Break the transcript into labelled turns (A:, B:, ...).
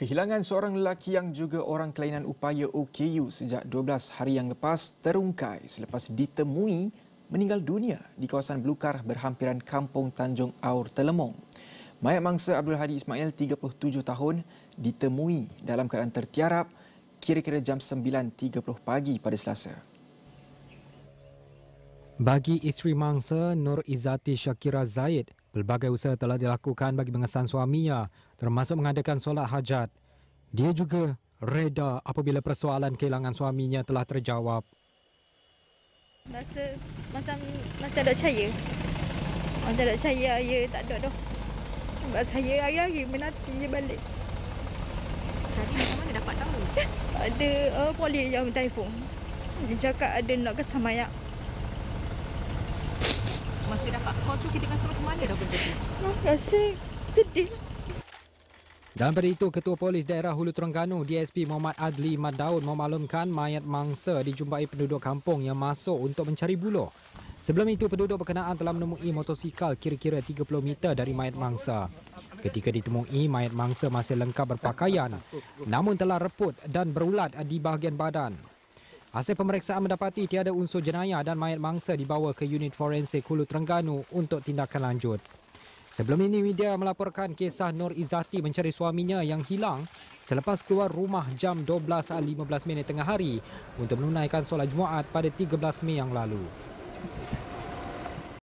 A: Kehilangan seorang lelaki yang juga orang kelainan upaya OKU sejak 12 hari yang lepas terungkai selepas ditemui meninggal dunia di kawasan Belukar berhampiran Kampung Tanjung Aur Telemong. Mayat mangsa Abdul Hadi Ismail, 37 tahun, ditemui dalam keadaan tertiarap kira-kira jam 9.30 pagi pada Selasa.
B: Bagi isteri mangsa Nur Izzati Syakira Zaid, Pelbagai usaha telah dilakukan bagi mengesan suaminya termasuk mengadakan solat hajat. Dia juga reda apabila persoalan kehilangan suaminya telah terjawab.
C: Rasa macam macam tak percaya. Macam tak percaya ayah tak ada dah. Sebab saya hari-hari menanti dia balik.
D: Tadi macam mana dapat tahu?
C: Ada uh, polis yang telefon. Dia cakap ada nak kesan mayat.
D: Call tu kita rasa macam mana dah benda tu?
C: Rasa sedih.
B: Dalam pada itu, Ketua Polis Daerah Hulu Terengganu DSP Muhammad Adli Mat Daud memaklumkan mayat mangsa dijumpai penduduk kampung yang masuk untuk mencari buluh. Sebelum itu, penduduk berkenaan telah menemui motosikal kira-kira 30 meter dari mayat mangsa. Ketika ditemui, mayat mangsa masih lengkap berpakaian namun telah reput dan berulat di bahagian badan. Hasil pemeriksaan mendapati tiada unsur jenayah dan mayat mangsa dibawa ke unit forensik Hulu Terengganu untuk tindakan lanjut. Sebelum ini media melaporkan kisah Nur Izzati mencari suaminya yang hilang selepas keluar rumah jam 12.15 minit tengah hari untuk menunaikan solat Jumaat pada 13 Mei yang lalu.